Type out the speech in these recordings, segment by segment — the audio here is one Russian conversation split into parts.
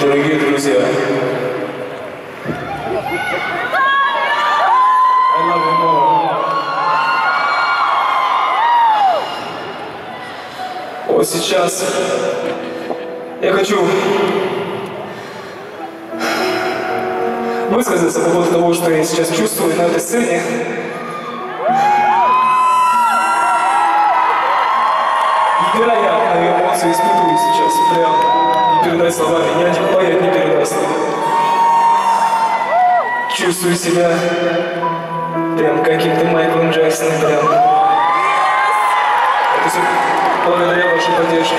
Дорогие друзья, I love you more. Вот сейчас я хочу высказаться по поводу того, что я сейчас чувствую на этой сцене. Невероятные эмоции испытываю сейчас, прям не передать словами, ни один поэт не передаст. Чувствую себя прям каким-то Майклом Джексоном, прям. Это все благодаря вашей поддержке.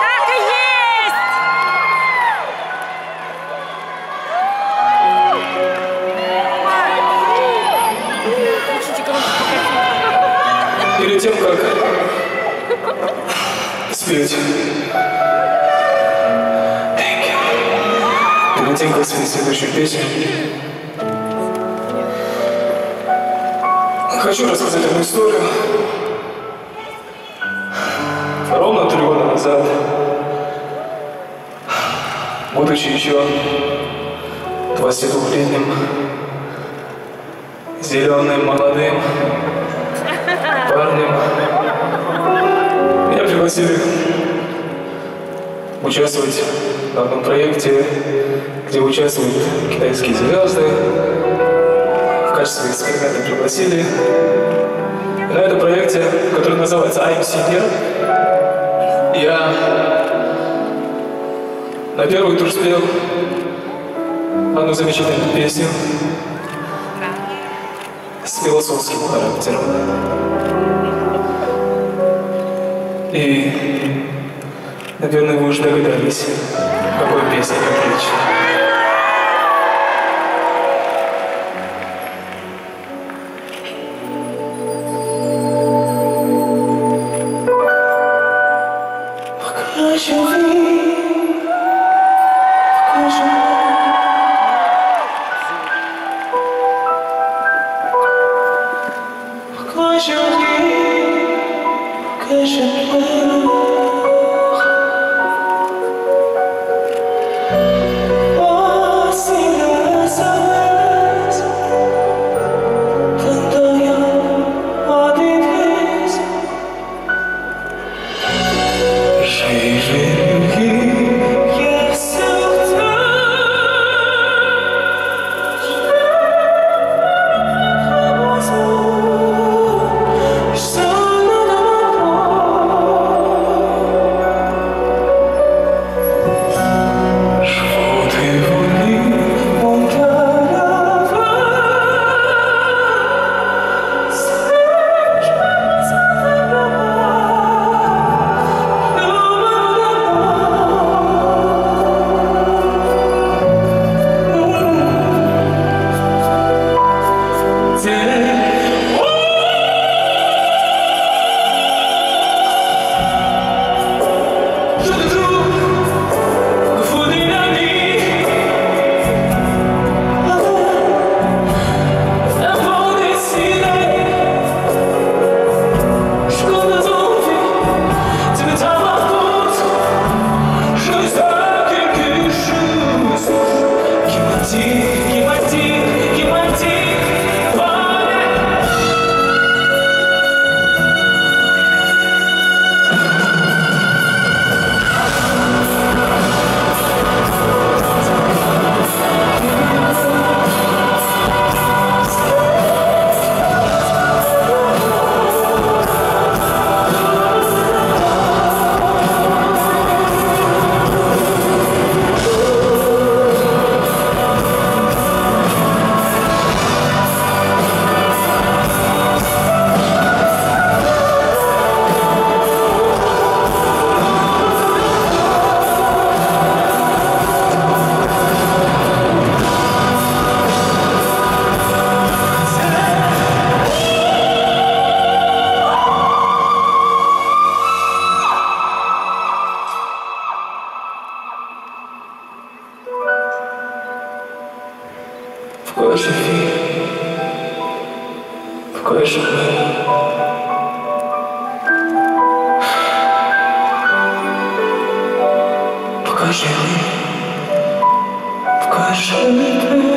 Так и есть! Перед тем, как спеть, как спеть следующую песню, хочу рассказать одну историю. Ровно три года назад, будучи еще 22-летним, зеленым, молодым парнем, меня пригласили участвовать в одном проекте, где участвуют китайские звезды. В качестве эксперимента пригласили. На этом проекте, который называется I'm я на первый тур спел одну замечательную песню с философским характером. И, наверное, вы уже догадались, какой песня речь. 谁愿意？Пока живи, пока живи. Пока живи. Спасибо!